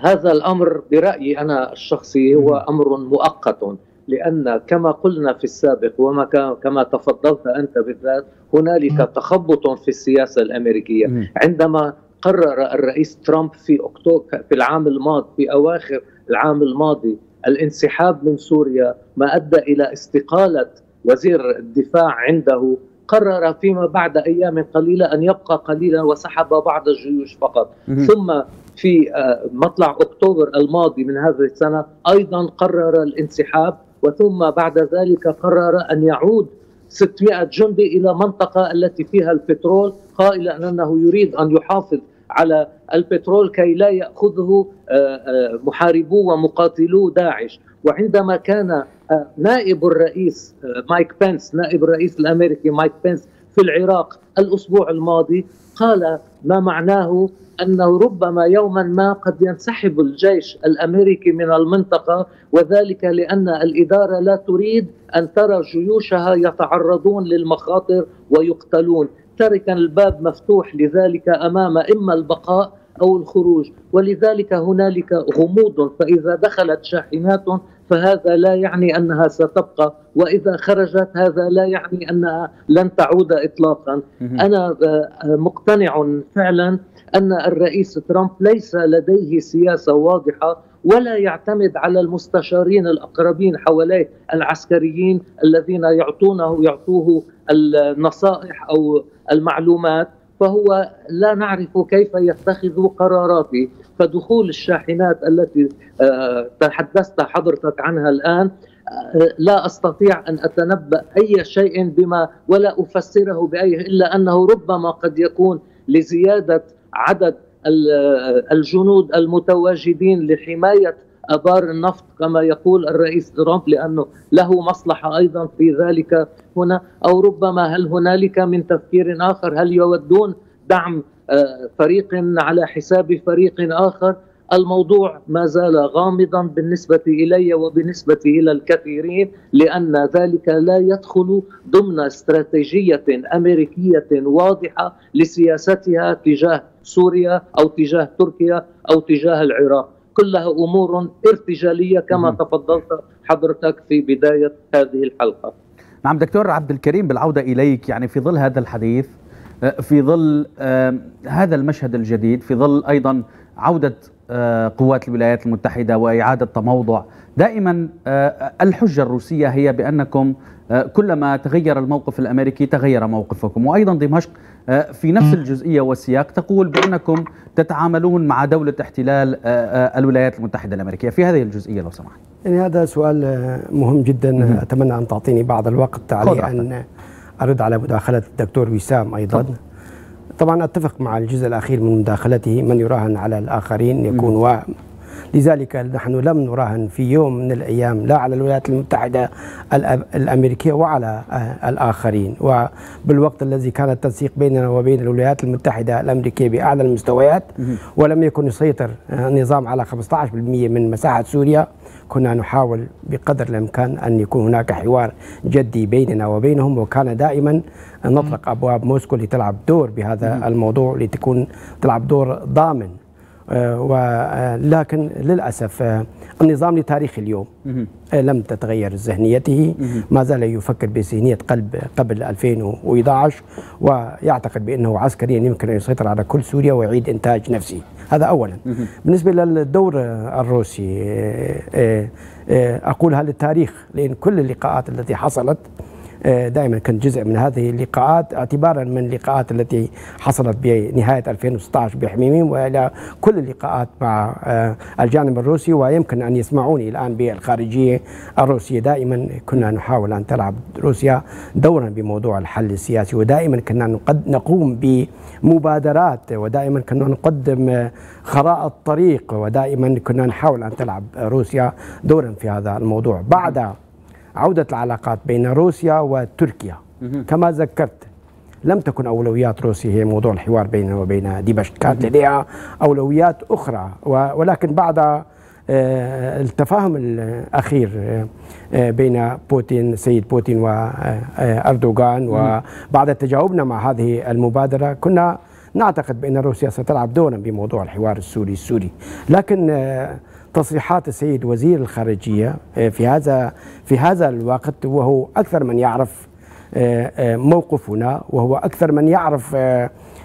هذا الأمر برأيي أنا الشخصي هو أمر مؤقت لأن كما قلنا في السابق وما كما تفضلت أنت بالذات هنالك تخبط في السياسة الأمريكية. عندما قرر الرئيس ترامب في أكتوبر في العام الماضي في أواخر العام الماضي الانسحاب من سوريا ما أدى إلى استقالة وزير الدفاع عنده. قرر فيما بعد أيام قليلة أن يبقى قليلا وسحب بعض الجيوش فقط. ثم في آه، مطلع أكتوبر الماضي من هذه السنة أيضا قرر الانسحاب وثم بعد ذلك قرر أن يعود 600 جندي إلى منطقة التي فيها البترول. قائلا أنه يريد أن يحافظ على البترول كي لا يأخذه آه، آه، محاربو ومقاتلو داعش. وعندما كان نائب الرئيس مايك بنس نائب الرئيس الأمريكي مايك بنس في العراق الأسبوع الماضي قال ما معناه أنه ربما يوما ما قد ينسحب الجيش الأمريكي من المنطقة وذلك لأن الإدارة لا تريد أن ترى جيوشها يتعرضون للمخاطر ويقتلون. ترك الباب مفتوح لذلك أمام إما البقاء أو الخروج. ولذلك هنالك غموض فإذا دخلت شاحنات فهذا لا يعني أنها ستبقى. وإذا خرجت هذا لا يعني أنها لن تعود اطلاقا. أنا آه، مقتنع فعلا أن الرئيس ترامب ليس لديه سياسة واضحة ولا يعتمد على المستشارين الأقربين حواليه العسكريين الذين يعطونه يعطوه النصائح أو المعلومات. فهو لا نعرف كيف يتخذ قراراته. فدخول الشاحنات التي آه، تحدثت حضرتك عنها الآن آه، لا أستطيع أن أتنبأ أي شيء بما ولا أفسره بأي إلا أنه ربما قد يكون لزيادة عدد الجنود المتواجدين لحماية أبار النفط كما يقول الرئيس ترامب لأنه له مصلحة أيضا في ذلك هنا. أو ربما هل هنالك من تفكير آخر؟ هل يودون دعم آه، فريق على حساب فريق آخر؟ الموضوع ما زال غامضا بالنسبة إلي وبالنسبة إلى الكثيرين لأن ذلك لا يدخل ضمن استراتيجية أمريكية واضحة لسياستها تجاه سوريا أو تجاه تركيا أو تجاه العراق كلها أمور ارتجالية كما. تفضلت حضرتك في بداية هذه الحلقة. نعم دكتور عبد الكريم بالعودة إليك يعني في ظل هذا الحديث في ظل هذا المشهد الجديد في ظل أيضا عودة قوات الولايات المتحدة وإعادة تموضع. دائما الحجة الروسية هي بأنكم كلما تغير الموقف الأمريكي تغير موقفكم. وأيضا دمشق في نفس الجزئية والسياق تقول بأنكم تتعاملون مع دولة احتلال الولايات المتحدة الأمريكية. في هذه الجزئية لو سمحت. يعني هذا سؤال مهم جدا. أتمنى أن تعطيني بعض الوقت عليه أن أرد على مداخلة الدكتور وسام أيضا. طبعا. طبعا أتفق مع الجزء الأخير من مداخلته من يراهن على الآخرين يكون لذلك نحن لم نراهن في يوم من الأيام لا على الولايات المتحدة الأمريكية وعلى الآخرين. وبالوقت الذي كان التنسيق بيننا وبين الولايات المتحدة الأمريكية بأعلى المستويات ولم يكن يسيطر النظام على 15% من مساحة سوريا كنا نحاول بقدر الإمكان أن يكون هناك حوار جدي بيننا وبينهم وكان دائما نطرق أبواب موسكو لتلعب دور بهذا الموضوع لتكون تلعب دور ضامن. ولكن للأسف النظام لتاريخ اليوم لم تتغير ذهنيته. ما زال يفكر بذهنية قلب قبل 2011 ويعتقد بأنه عسكريا يمكن أن يسيطر على كل سوريا ويعيد إنتاج نفسه. هذا اولا. بالنسبة للدور الروسي اقولها للتاريخ لأن كل اللقاءات التي حصلت دائما كان جزء من هذه اللقاءات اعتبارا من اللقاءات التي حصلت بنهاية 2016 بحميميم وإلى كل اللقاءات مع الجانب الروسي ويمكن أن يسمعوني الآن بالخارجية الروسية. دائما كنا نحاول أن تلعب روسيا دورا بموضوع الحل السياسي ودائما كنا نقوم بمبادرات ودائما كنا نقدم خرائط طريق ودائما كنا نحاول أن تلعب روسيا دورا في هذا الموضوع. بعد عودة العلاقات بين روسيا وتركيا. كما ذكرت لم تكن أولويات روسيا هي موضوع الحوار بيننا وبين دمشق كانت لديها أولويات أخرى. ولكن بعد التفاهم الأخير بين بوتين سيد بوتين وأردوغان وبعد تجاوبنا مع هذه المبادرة كنا نعتقد بأن روسيا ستلعب دورا بموضوع الحوار السوري السوري. لكن تصريحات السيد وزير الخارجية في هذا في هذا الوقت وهو أكثر من يعرف موقفنا وهو أكثر من يعرف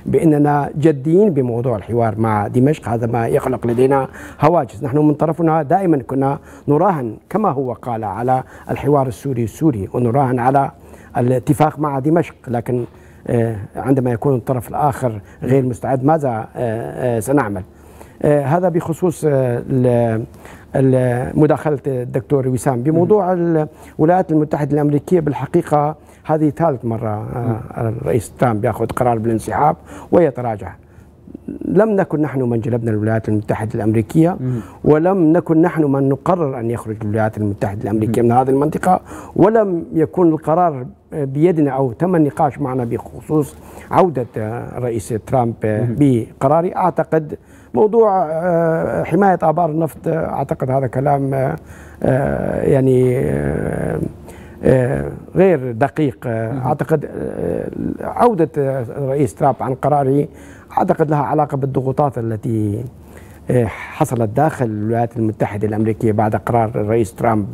بأننا جديين بموضوع الحوار مع دمشق. هذا ما يخلق لدينا هواجس. نحن من طرفنا دائما كنا نراهن كما هو قال على الحوار السوري السوري ونراهن على الاتفاق مع دمشق. لكن عندما يكون الطرف الآخر غير مستعد ماذا سنعمل؟ هذا بخصوص مداخلة الدكتور وسام. بموضوع الولايات المتحدة الأمريكية بالحقيقة هذه ثالث مرة الرئيس ترامب يأخذ قرار بالانسحاب ويتراجع. لم نكن نحن من جلبنا الولايات المتحدة الأمريكية ولم نكن نحن من نقرر أن يخرج الولايات المتحدة الأمريكية من هذه المنطقة ولم يكون القرار بيدنا أو تم النقاش معنا بخصوص عودة الرئيس ترامب بقراري. أعتقد موضوع حماية آبار النفط أعتقد هذا كلام يعني غير دقيق. أعتقد عودة الرئيس ترامب عن قراره أعتقد لها علاقة بالضغوطات التي حصلت داخل الولايات المتحدة الأمريكية بعد قرار الرئيس ترامب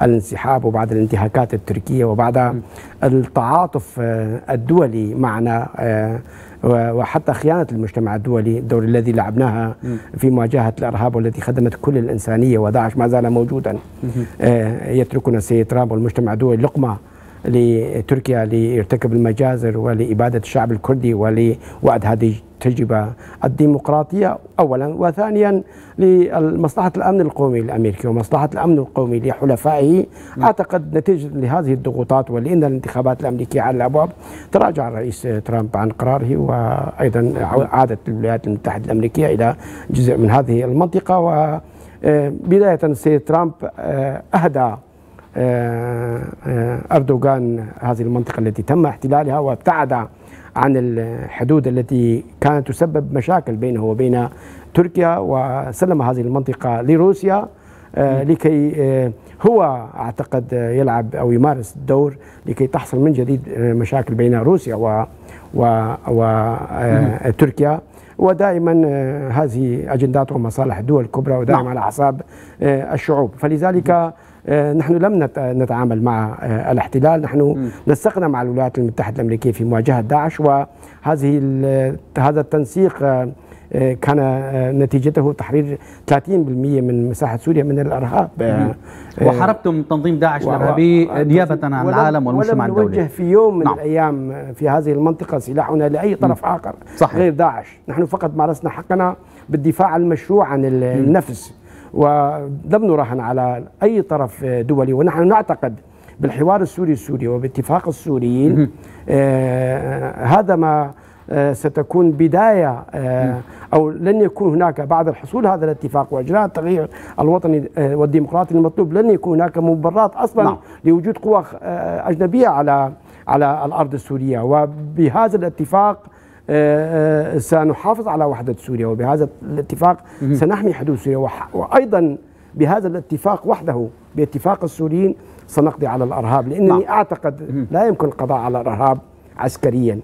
بالانسحاب وبعد الانتهاكات التركية وبعد التعاطف الدولي معنا وحتى خيانة المجتمع الدولي الدور الذي لعبناها في مواجهة الإرهاب والتي خدمت كل الإنسانية وداعش ما زال موجودا. يتركنا السيد ترامب والمجتمع الدولي لقمة. لتركيا ليرتكب المجازر ولإبادة الشعب الكردي ولوعد هذه التجربة الديمقراطية أولا وثانيا لمصلحة الأمن القومي الأمريكي ومصلحة الأمن القومي لحلفائه. أعتقد نتيجة لهذه الضغوطات ولأن الانتخابات الأمريكية على الأبواب تراجع الرئيس ترامب عن قراره وأيضا عادت الولايات المتحدة الأمريكية إلى جزء من هذه المنطقة. وبداية السيد ترامب أهدى أردوغان هذه المنطقة التي تم احتلالها وابتعد عن الحدود التي كانت تسبب مشاكل بينه وبين تركيا وسلم هذه المنطقة لروسيا لكي هو أعتقد يلعب أو يمارس الدور لكي تحصل من جديد مشاكل بين روسيا و وتركيا ودائما آه، هذه اجندات ومصالح الدول الكبرى ودائما نعم. على حساب آه، الشعوب. فلذلك نحن لم نتعامل مع الاحتلال. نحن نسقنا مع الولايات المتحدة الأمريكية في مواجهة داعش وهذه هذا التنسيق آه، كان آه، نتيجته تحرير 30% من مساحة سوريا من الإرهاب. آه، وحاربتم تنظيم داعش الإرهابي نيابة عن العالم والمجتمع الدولي. ولم نوجه في يوم من نعم. الأيام في هذه المنطقة سلاحنا لأي طرف آخر صحيح. غير داعش. نحن فقط مارسنا حقنا بالدفاع المشروع عن النفس. ولم نراهن على أي طرف دولي ونحن نعتقد بالحوار السوري السوري وباتفاق السوريين آه هذا ما آه، ستكون بداية آه، أو لن يكون هناك بعد الحصول هذا الاتفاق وإجراء التغيير الوطني آه، والديمقراطي المطلوب لن يكون هناك مبررات أصلا نعم. لوجود قوى أجنبية على على الأرض السورية وبهذا الاتفاق سنحافظ على وحدة سوريا وبهذا الاتفاق سنحمي حدود سوريا وأيضا بهذا الاتفاق وحده باتفاق السوريين سنقضي على الأرهاب لأنني نعم. أعتقد لا يمكن القضاء على الأرهاب عسكريا.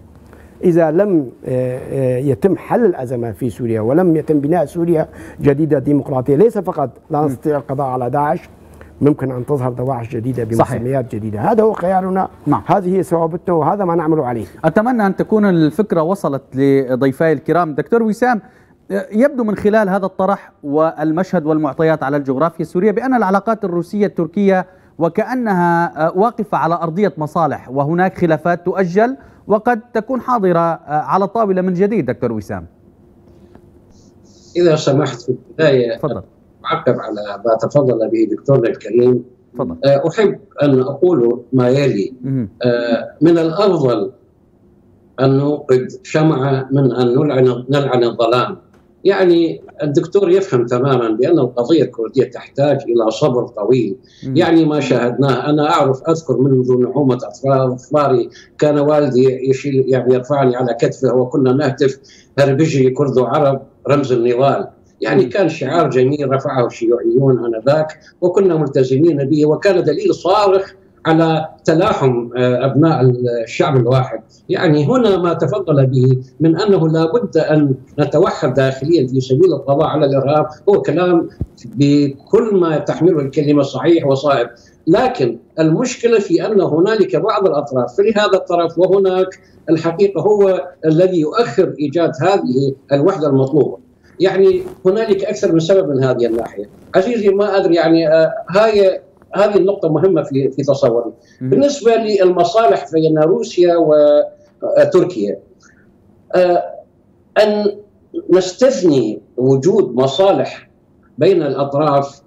إذا لم آه، آه، يتم حل الأزمة في سوريا ولم يتم بناء سوريا جديدة ديمقراطية ليس فقط لا نستطيع القضاء على داعش ممكن أن تظهر دواعش جديدة بمسميات جديدة. هذا هو خيارنا. نعم. هذه هي ثوابتنا وهذا ما نعمل عليه. أتمنى أن تكون الفكرة وصلت لضيفي الكرام. دكتور وسام يبدو من خلال هذا الطرح والمشهد والمعطيات على الجغرافيا السورية بأن العلاقات الروسية التركية وكأنها واقفة على أرضية مصالح وهناك خلافات تؤجل وقد تكون حاضرة على الطاولة من جديد. دكتور وسام. إذا سمحت في البداية تفضل. أعقب على ما تفضل به دكتورنا الكريم. تفضل. آه، أحب أن أقول ما يلي. آه، من الأفضل أن نوقد شمعة من أن نلعن نلعن الظلام. يعني الدكتور يفهم تماما بأن القضية الكردية تحتاج إلى صبر طويل، يعني ما شاهدناه. أنا أعرف أذكر منذ نعومة اظفاري كان والدي يشيل يعني يرفعني على كتفه وكنا نهتف هربجي كرد عرب رمز النضال، يعني كان شعار جميل رفعه الشيوعيون آنذاك وكنا ملتزمين به وكان دليل صارخ على تلاحم آه، أبناء الشعب الواحد، يعني هنا ما تفضل به من أنه لا بد أن نتوحد داخليا في سبيل القضاء على الإرهاب هو كلام بكل ما تحمله الكلمة صحيح وصائب، لكن المشكلة في أن هنالك بعض الأطراف في هذا الطرف وهناك الحقيقة هو الذي يؤخر إيجاد هذه الوحدة المطلوبة. يعني هنالك أكثر من سبب من هذه الناحية. عزيزي ما أدري يعني آه هاي هذه النقطة مهمة في في تصوري. بالنسبة للمصالح بين روسيا وتركيا آه، أن نستثني وجود مصالح بين الأطراف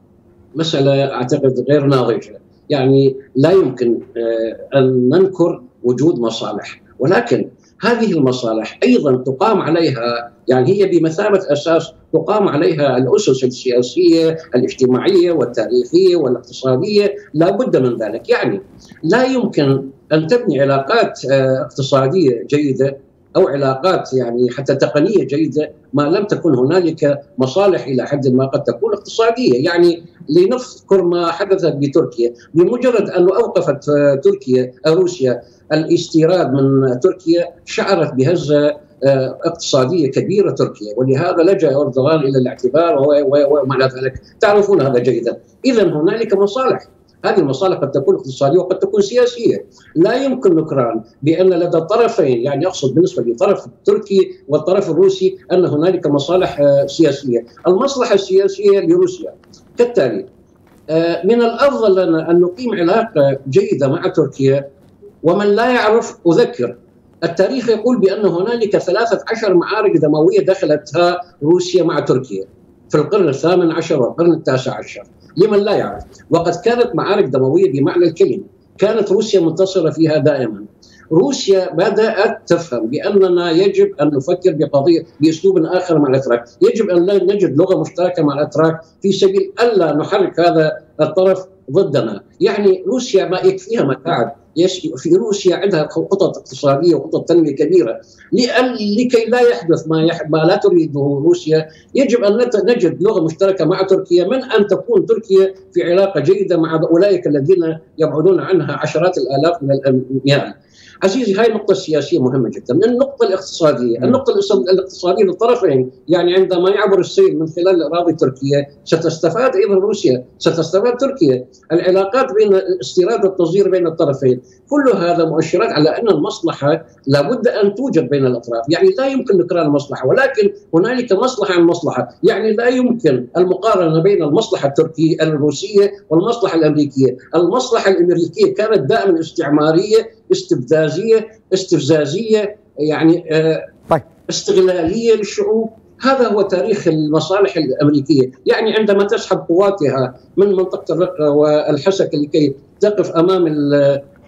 مسألة أعتقد غير ناضجة يعني لا يمكن آه، أن ننكر وجود مصالح ولكن هذه المصالح أيضا تقام عليها يعني هي بمثابة أساس تقام عليها الأسس السياسية الاجتماعية والتاريخية والاقتصادية لا بد من ذلك. يعني لا يمكن أن تبني علاقات آه، اقتصادية جيدة أو علاقات يعني حتى تقنية جيدة ما لم تكن هنالك مصالح إلى حد ما قد تكون اقتصادية، يعني لنذكر ما حدث بتركيا، بمجرد أن أوقفت آه، تركيا روسيا الاستيراد من تركيا شعرت بهزه آه، اقتصادية كبيرة تركيا ولهذا لجأ أردوغان إلى الاعتبار وما ذلك تعرفون هذا جيدا. اذا هنالك مصالح. هذه المصالح قد تكون اقتصادية وقد تكون سياسية، لا يمكن نكران بأن لدى الطرفين يعني أقصد بالنسبة للطرف التركي والطرف الروسي أن هنالك مصالح آه، سياسية، المصلحة السياسية لروسيا. كالتالي آه، من الأفضل لنا أن نقيم علاقة جيدة مع تركيا ومن لا يعرف أذكر التاريخ يقول بأن هنالك 13 معارك دموية دخلتها روسيا مع تركيا في القرن الثامن عشر والقرن التاسع عشر. لمن لا يعرف. وقد كانت معارك دموية بمعنى الكلمة. كانت روسيا منتصرة فيها دائما. روسيا بدأت تفهم بأننا يجب أن نفكر بقضية بأسلوب آخر مع الأتراك. يجب أن نجد لغة مشتركة مع الأتراك في سبيل ألا نحرك هذا الطرف ضدنا. يعني روسيا ما يكفيها متاعب. في روسيا عندها خطط اقتصادية وخطط تنمية كبيرة. لكي لا يحدث ما ما لا تريده روسيا يجب أن نجد لغة مشتركة مع تركيا من أن تكون تركيا في علاقة جيدة مع أولئك الذين يبعدون عنها عشرات الآلاف من الاميال عزيزي هاي النقطة السياسية مهمة جدا، النقطة الاقتصادية، النقطة الاقتصادية للطرفين، يعني عندما يعبر السيل من خلال الأراضي التركية ستستفاد أيضا روسيا، ستستفاد تركيا، العلاقات بين الاستيراد والتصدير بين الطرفين، كل هذا مؤشرات على أن المصلحة لابد أن توجد بين الأطراف، يعني لا يمكن نكران المصلحة، ولكن هنالك مصلحة عن مصلحة، يعني لا يمكن المقارنة بين المصلحة التركية الروسية والمصلحة الأمريكية، المصلحة الأمريكية كانت دائما استعمارية استبدازيه استفزازية يعني آه، طيب. استغلالية للشعوب هذا هو تاريخ المصالح الأمريكية، يعني عندما تسحب قواتها من منطقة الرقة والحسكه لكي تقف أمام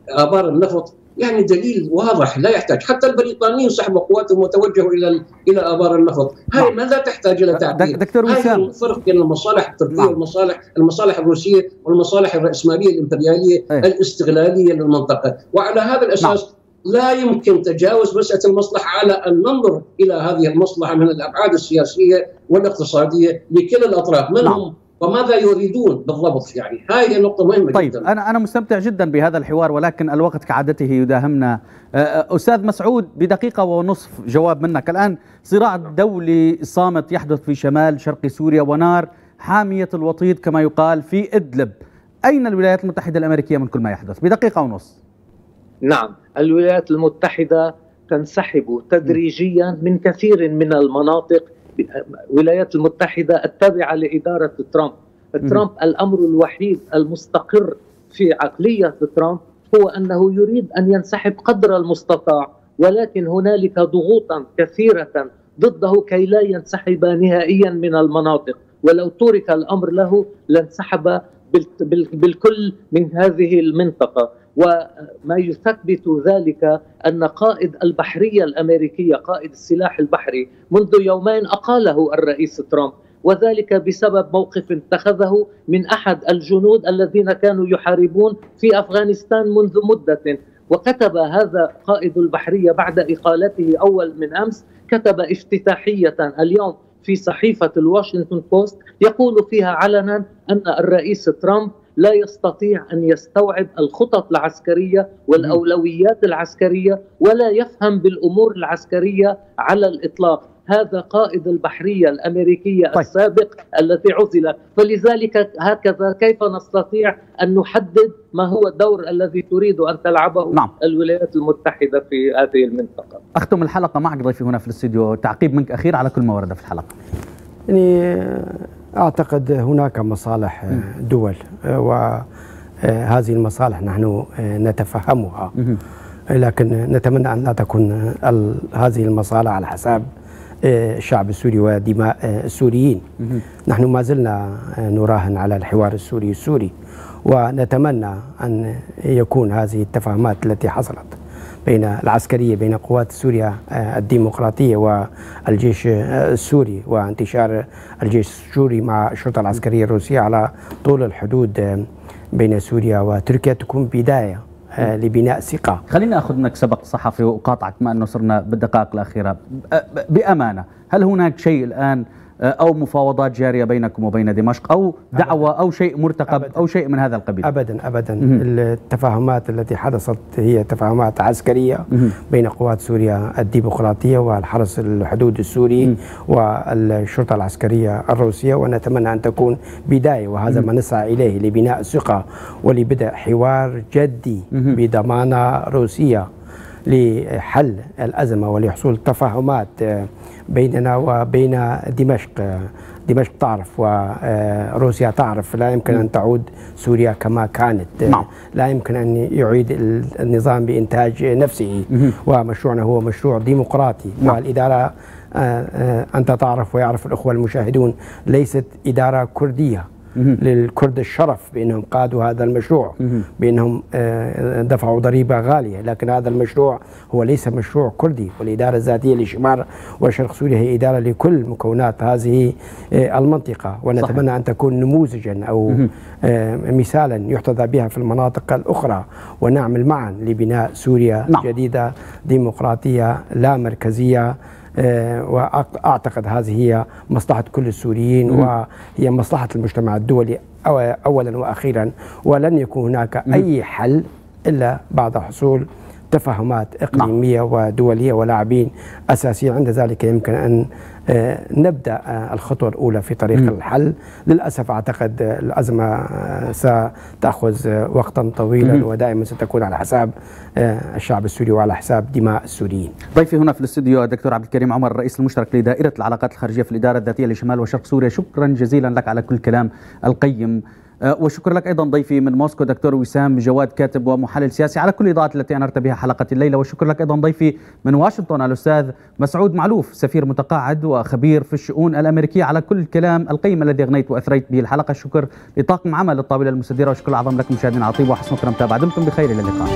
آبار النفط يعني دليل واضح لا يحتاج حتى البريطانيين سحبوا قواتهم وتوجهوا إلى إلى ابار النفط هاي نعم. ما لا تحتاج إلى تعديل دكتور وسام الفرق بين المصالح التركيه نعم. والمصالح المصالح الروسية والمصالح الرأسمالية الإمبريالية أيه. الاستغلالية للمنطقة وعلى هذا الأساس نعم. لا يمكن تجاوز مسألة المصلحة على أن ننظر إلى هذه المصلحة من الأبعاد السياسية والاقتصادية لكلا الأطراف من نعم. هم وماذا يريدون بالضبط؟ يعني هذه نقطة مهمة طيب جدا. أنا أنا مستمتع جدا بهذا الحوار ولكن الوقت كعادته يداهمنا. أستاذ مسعود بدقيقة ونصف جواب منك. الآن صراع دولي صامت يحدث في شمال شرق سوريا ونار حامية الوطيد كما يقال في إدلب. أين الولايات المتحدة الأمريكية من كل ما يحدث؟ بدقيقة ونصف. نعم الولايات المتحدة تنسحب تدريجيا من كثير من المناطق الولايات المتحدة التابعة لإدارة ترامب. ترامب الأمر الوحيد المستقر في عقلية ترامب هو أنه يريد أن ينسحب قدر المستطاع ولكن هنالك ضغوطا كثيرة ضده كي لا ينسحب نهائيا من المناطق. ولو ترك الأمر له لانسحب بالكل من هذه المنطقة. وما يثبت ذلك أن قائد البحرية الأمريكية قائد السلاح البحري منذ يومين أقاله الرئيس ترامب وذلك بسبب موقف اتخذه من أحد الجنود الذين كانوا يحاربون في أفغانستان منذ مدة. وكتب هذا قائد البحرية بعد إقالته أول من أمس كتب افتتاحية اليوم في صحيفة الواشنطن بوست يقول فيها علنا أن الرئيس ترامب لا يستطيع أن يستوعب الخطط العسكرية والأولويات العسكرية ولا يفهم بالأمور العسكرية على الإطلاق. هذا قائد البحرية الأمريكية طيب. السابق الذي عزل. فلذلك هكذا كيف نستطيع أن نحدد ما هو الدور الذي تريد أن تلعبه نعم. الولايات المتحدة في هذه المنطقة؟ أختم الحلقة معك ضيفي هنا في الاستديو تعقيب منك أخير على كل ما ورد في الحلقة. يعني أعتقد هناك مصالح دول وهذه المصالح نحن نتفهمها. لكن نتمنى أن لا تكون هذه المصالح على حساب الشعب السوري ودماء السوريين. نحن ما زلنا نراهن على الحوار السوري السوري. ونتمنى أن يكون هذه التفاهمات التي حصلت بين العسكرية بين قوات سوريا آه، الديمقراطية والجيش آه، السوري وانتشار الجيش السوري مع الشرطة العسكرية الروسية على طول الحدود آه، بين سوريا وتركيا تكون بداية لبناء ثقة. خليني أخذ منك سبق صحفي وأقاطعك ما أنه صرنا بالدقائق الأخيرة. بأمانة هل هناك شيء الآن أو مفاوضات جارية بينكم وبين دمشق أو دعوة أبداً أو شيء مرتقب أبداً. أو شيء من هذا القبيل. أبدا أبدا. التفاهمات التي حدثت هي تفاهمات عسكرية بين قوات سوريا الديمقراطية والحرس الحدود السوري والشرطة العسكرية الروسية. ونتمنى أن تكون بداية وهذا ما نسعى إليه لبناء الثقة ولبدء حوار جدي بضمانة روسية لحل الأزمة ولحصول تفاهمات بيننا وبين دمشق. دمشق تعرف وروسيا تعرف. لا يمكن أن تعود سوريا كما كانت. نعم. لا يمكن أن يعيد النظام بإنتاج نفسه. ومشروعنا هو مشروع ديمقراطي. نعم. والإدارة آه، آه، أنت تعرف ويعرف الأخوة المشاهدون ليست إدارة كردية. للكرد الشرف بأنهم قادوا هذا المشروع بأنهم آه، دفعوا ضريبة غالية لكن هذا المشروع هو ليس مشروع كردي والإدارة الذاتية لشمال وشرق سوريا هي إدارة لكل مكونات هذه آه، المنطقة. ونتمنى صحيح. أن تكون نموذجا أو آه، مثالا يحتذى بها في المناطق الأخرى. ونعمل معا لبناء سوريا نعم. جديدة ديمقراطية لا مركزية آه، وأعتقد هذه هي مصلحة كل السوريين وهي مصلحة المجتمع الدولي اولا وأخيرا. ولن يكون هناك أي حل إلا بعد حصول تفاهمات إقليمية نعم. ودولية ولاعبين أساسيين عند ذلك يمكن أن آه، نبدأ آه، الخطوة الأولى في طريق م. الحل للأسف أعتقد الأزمة آه، ستاخذ وقتا طويلا م. ودائما ستكون على حساب الشعب السوري وعلى حساب دماء السوريين ضيفي هنا في الاستوديو الدكتور عبد الكريم عمر الرئيس المشترك لدائرة العلاقات الخارجية في الإدارة الذاتية لشمال وشرق سوريا شكرا جزيلا لك على كل كلام القيم أه، وشكرا لك أيضا ضيفي من موسكو دكتور وسام جواد كاتب ومحلل سياسي على كل الاضاءات التي أنرت بها حلقة الليلة. وشكرا لك أيضا ضيفي من واشنطن الأستاذ مسعود معلوف سفير متقاعد وخبير في الشؤون الأمريكية على كل الكلام القيم الذي أغنيت وأثريت به الحلقة. شكر لطاقم عمل الطاولة المستديرة وشكرا اعظم لكم مشاهدينا عطيب وحسن مكرم تابع. دمتم بخير إلى اللقاء.